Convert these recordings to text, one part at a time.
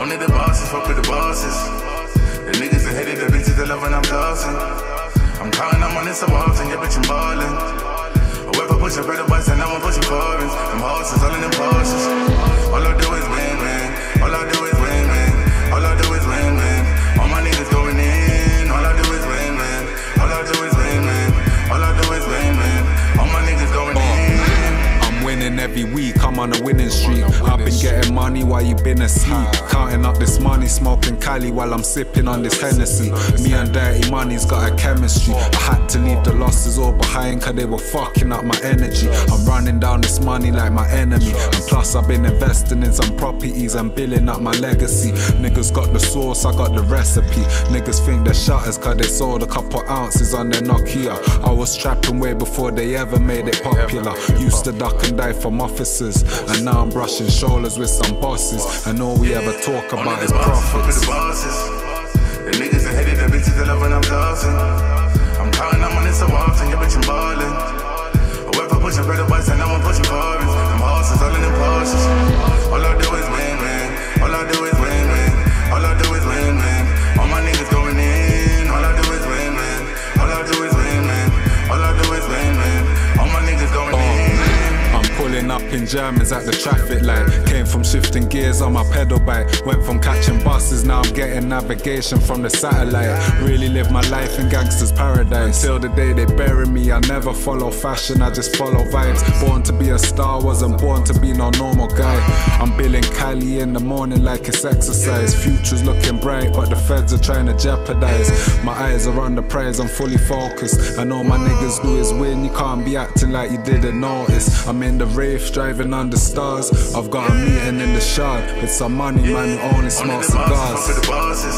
Only the bosses, fuck with the bosses. The niggas that hated the bitches that love when I'm tossing. I'm calling, I'm on this so and yeah, bitch, I'm ballin'. A weapon push a better bus, and I'm pushing foreigns. Them horses, all in them horses. On a winning streak. I've been getting money while you've been asleep. Counting up this money, smoking Cali while I'm sipping on this Hennessy. Me and Dirty Money's got a chemistry. I had to leave the losses all behind cause they were fucking up my energy. I'm running down this money like my enemy. And plus, I've been investing in some properties and building up my legacy. Niggas got the sauce, I got the recipe. Niggas think they're shutters cause they sold a couple ounces on their Nokia. I was trapping way before they ever made it popular. Used to duck and die from officers. And now I'm brushing shoulders with some bosses. And all we ever talk about is profits. the bosses. The niggas that hated the bitches that love when I'm tossing. I'm counting up money so often, yeah, bitch, I'm ballin'. Or if I push a better bus and I'm pushing foreigns. Them horses, all in them I'm up in Germans at the traffic light. Came from shifting gears on my pedal bike. Went from catching buses, now I'm getting navigation from the satellite. Really live my life in gangster's paradise. Till the day they bury me, I never follow fashion, I just follow vibes. Born to be a star, wasn't born to be no normal guy. I'm billing Cali in the morning like it's exercise. Future's looking bright, but the feds are trying to jeopardize. My eyes are on the prize, I'm fully focused. And all my niggas do is win, you can't be acting like you didn't notice. I'm in the Wraith, driving under stars. I've got a meeting in the Shard with some money, man who only smoke Only the bosses, fuck cigars. the bosses.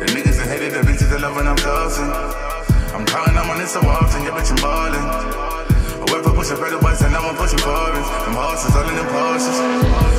The niggas that hated the bitches that love when I'm tossing. I'm counting up money so often, yeah, bitch, I'm ballin'. Or if I push a better bus and I'm pushing foreigns. Them horses, all in them Porsches.